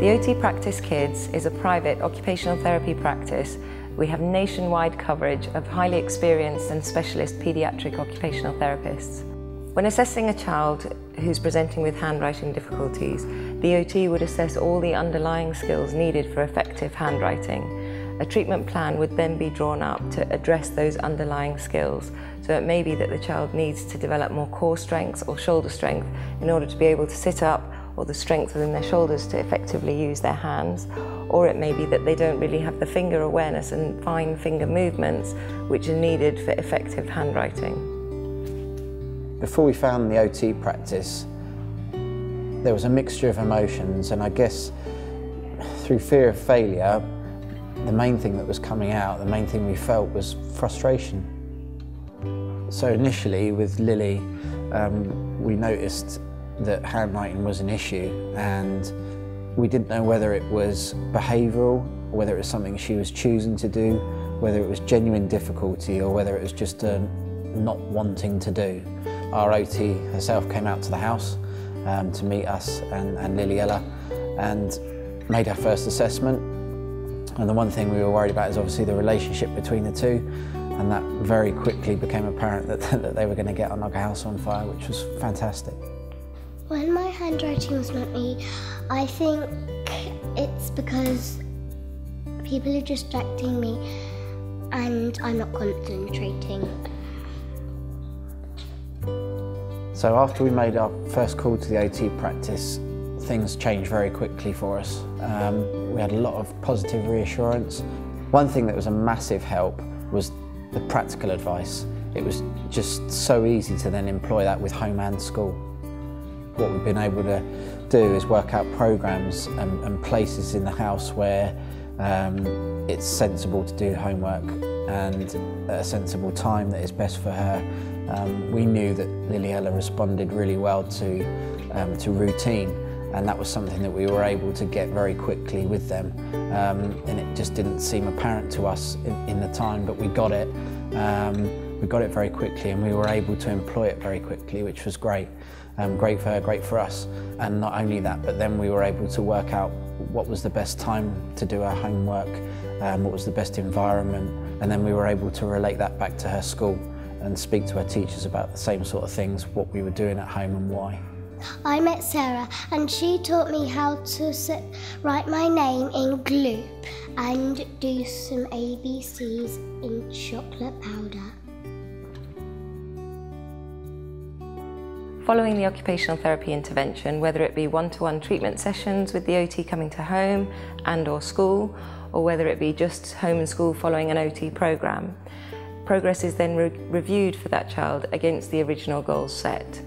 Practice Kids is a private occupational therapy practice. We have nationwide coverage of highly experienced and specialist paediatric occupational therapists. When assessing a child who's presenting with handwriting difficulties, the OT would assess all the underlying skills needed for effective handwriting. A treatment plan would then be drawn up to address those underlying skills. So it may be that the child needs to develop more core strengths or shoulder strength in order to be able to sit up or the strength within their shoulders to effectively use their hands. Or it may be that they don't really have the finger awareness and fine finger movements which are needed for effective handwriting. Before we found the OT practice, there was a mixture of emotions and I guess through fear of failure, the main thing that was coming out, the main thing we felt was frustration. So initially with Lily, um, we noticed that handwriting was an issue and we didn't know whether it was behavioural, whether it was something she was choosing to do, whether it was genuine difficulty or whether it was just not wanting to do. Our OT herself came out to the house um, to meet us and, and Lily Ella and made our first assessment. And the one thing we were worried about is obviously the relationship between the two and that very quickly became apparent that, that they were going to get a house on fire, which was fantastic. When my handwriting was not me, I think it's because people are distracting me and I'm not concentrating. So after we made our first call to the OT practice, things changed very quickly for us. Um, we had a lot of positive reassurance. One thing that was a massive help was the practical advice. It was just so easy to then employ that with home and school. What we've been able to do is work out programs and, and places in the house where um, it's sensible to do homework and a sensible time that is best for her. Um, we knew that Liliella responded really well to, um, to routine and that was something that we were able to get very quickly with them. Um, and it just didn't seem apparent to us in, in the time but we got it. Um, we got it very quickly and we were able to employ it very quickly which was great um, great for her great for us and not only that but then we were able to work out what was the best time to do our homework um, what was the best environment and then we were able to relate that back to her school and speak to her teachers about the same sort of things, what we were doing at home and why. I met Sarah and she taught me how to sit, write my name in glue and do some ABCs in chocolate powder. Following the occupational therapy intervention, whether it be one-to-one -one treatment sessions with the OT coming to home and or school, or whether it be just home and school following an OT programme, Progress is then re reviewed for that child against the original goals set.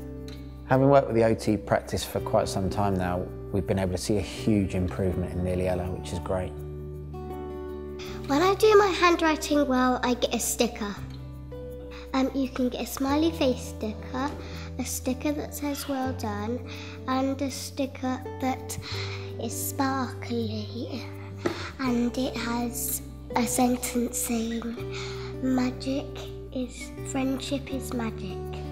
Having worked with the OT practice for quite some time now, we've been able to see a huge improvement in Liliella, which is great. When I do my handwriting well, I get a sticker. Um, you can get a smiley face sticker, a sticker that says well done, and a sticker that is sparkly and it has a sentence saying Magic is, friendship is magic.